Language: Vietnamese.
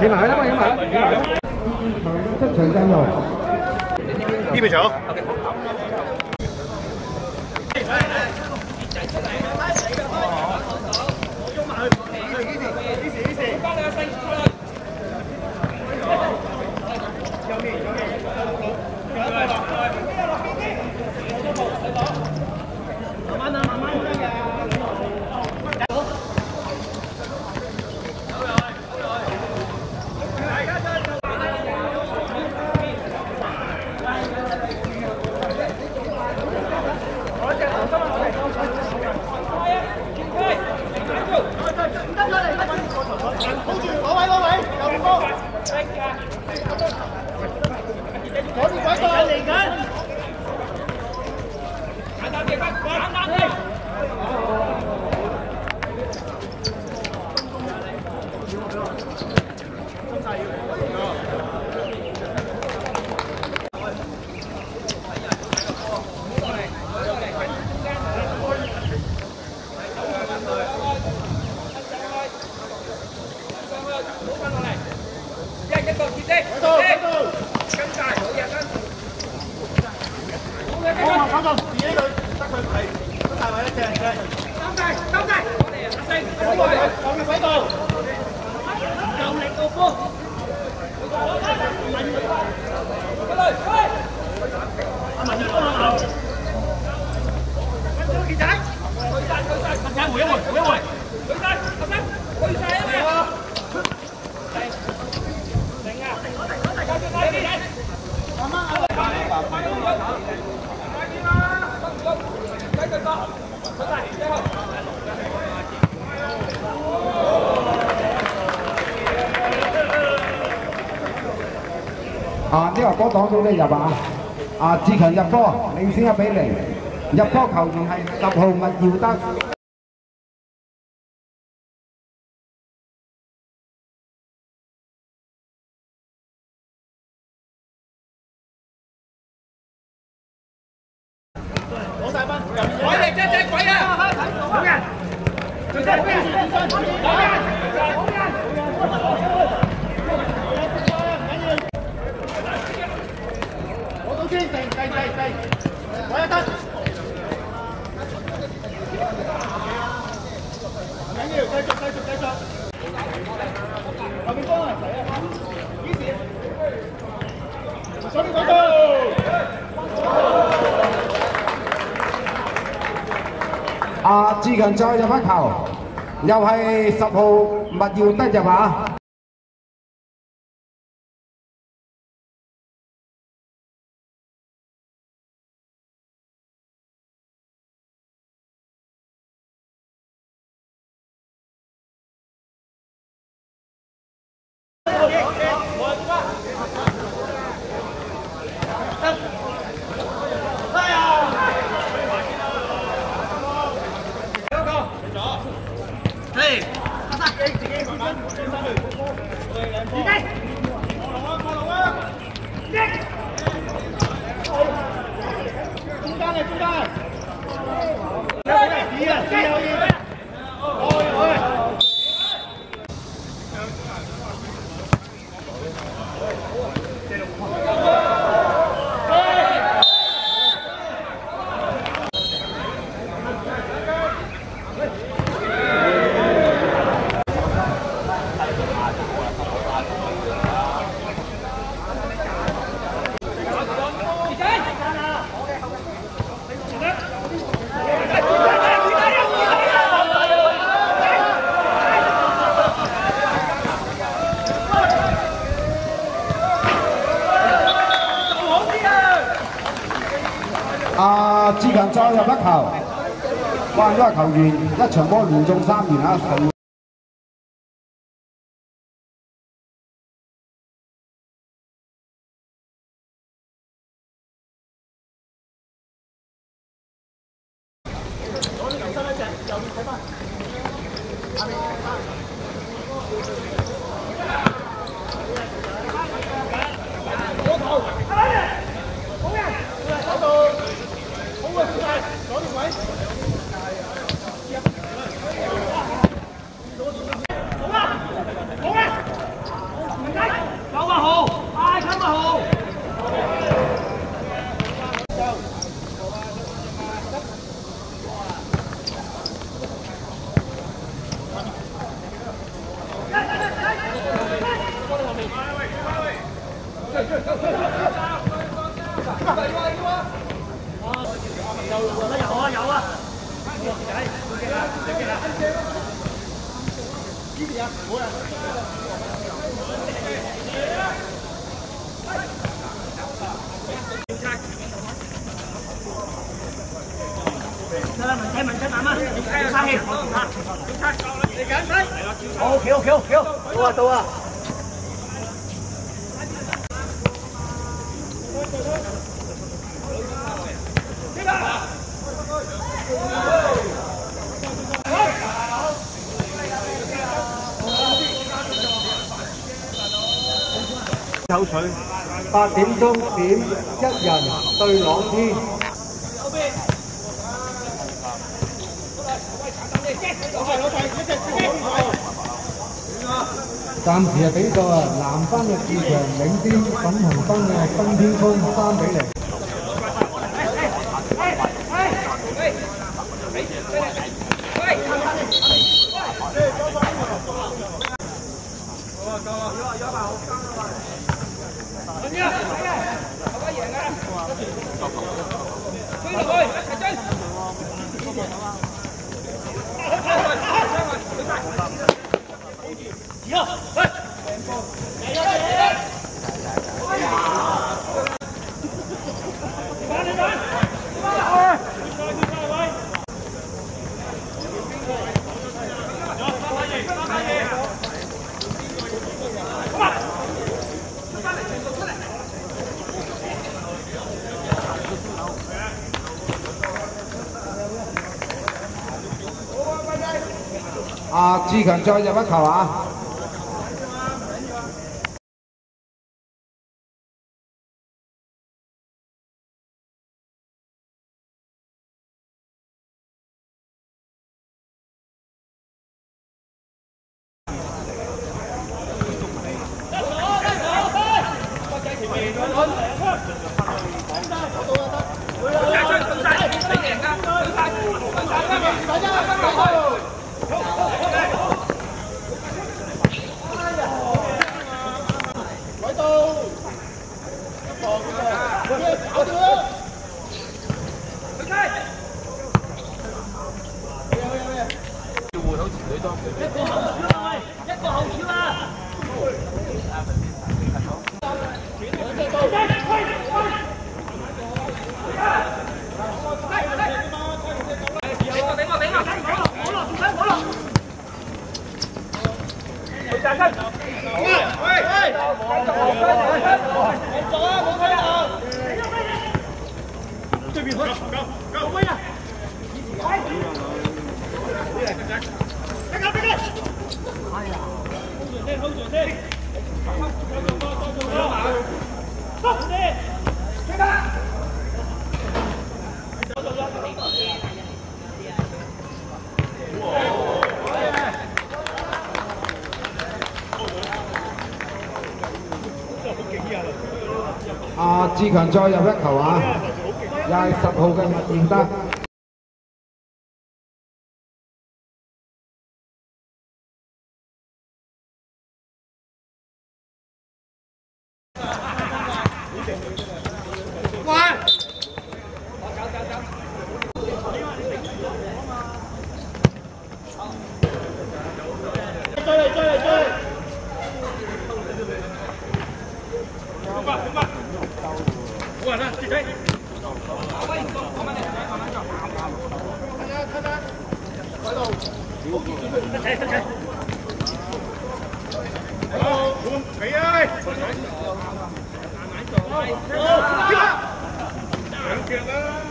Thì lại lắm em ạ. Chắc thời gian rồi. Đi về chỗ. 快点！快点！来人！简单点，不简单。呢個波擋到你入啊！啊，志強入波，領先一比零。入波球員係十號麥耀德。最近再入一球，又係十號麥耀德入啊！啊，志再入一球，哇！呢個球員一場波連中三元啊！球 好，跳跳跳，到啊到啊！口水。八点钟点一人对朗天。 暫時係比賽啊，南方嘅市場領先粉紅燈嘅新天風三比零。志强再入一球啊！ 阿志群再入一球啊，廿十號嘅麥建德。qua chơi chơi chơi đúng rồi đúng rồi đúng rồi chị đây Chạy, chạy, chạy. Hello, Mỹ ơi. Thank you.